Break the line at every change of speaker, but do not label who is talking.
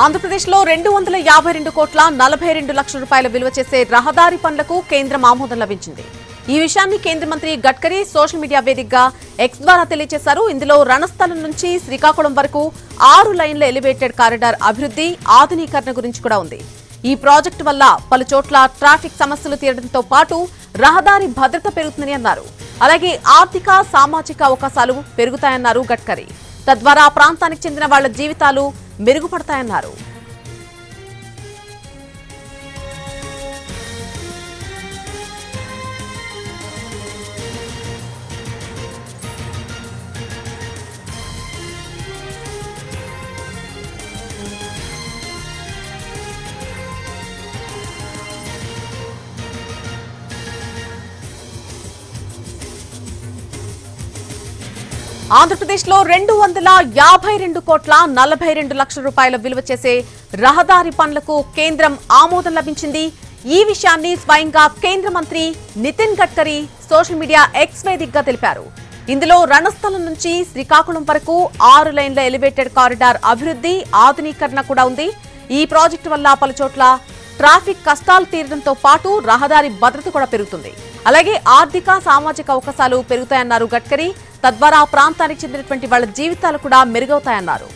ఆంధ్రప్రదేశ్లో రెండు వందల యాభై రెండు కోట్ల నలభై రెండు లక్షల రూపాయల విలువ చేసే రహదారి పనులకు కేంద్రం ఆమోదం లభించింది. ఈ విషయాన్ని కేంద్ర మంత్రి గడ్కరీ సోషల్ మీడియా వేదికగా ఎక్స్ ద్వారా తెలియజేశారు. ఇందులో రణస్థలం నుంచి శ్రీకాకుళం వరకు ఆరు లైన్ల ఎలివేటెడ్ కారిడార్ అభివృద్ధి ఆధునీకరణ గురించి కూడా ఉంది. ఈ ప్రాజెక్టు వల్ల పలు చోట్ల ట్రాఫిక్ సమస్యలు తీరడంతో పాటు రహదారి భద్రత పెరుగుతుందని అన్నారు. అలాగే ఆర్థిక సామాజిక అవకాశాలు పెరుగుతాయన్నారు గడ్కరీ. తద్వారా ఆ ప్రాంతానికి చెందిన వాళ్ళ జీవితాలు మెరుగుపడతాయన్నారు. ఆంధ్రప్రదేశ్లో రెండు వందల యాభై రెండు కోట్ల నలభై రెండు లక్షల రూపాయల విలువ చేసే రహదారి పనులకు కేంద్రం ఆమోదం లభించింది. ఈ విషయాన్ని స్వయంగా కేంద్ర మంత్రి Nitin Gadkari social media X వేదికగా తెలిపారు. ఇందులో రణస్థలం నుంచి శ్రీకాకుళం వరకు ఆరు లైన్ల ఎలివేటెడ్ కారిడార్ అభివృద్ధి ఆధునీకరణ కూడా ఉంది. ఈ ప్రాజెక్టు వల్ల పలుచోట్ల ట్రాఫిక్ కష్టాలు తీరడంతో పాటు రహదారి భద్రత కూడా పెరుగుతుంది. అలాగే ఆర్థిక సామాజిక అవకాశాలు పెరుగుతాయన్నారు గడ్కరీ. తద్వారా ఆ ప్రాంతానికి చెందినటువంటి వాళ్ళ జీవితాలు కూడా మెరుగవుతాయన్నారు.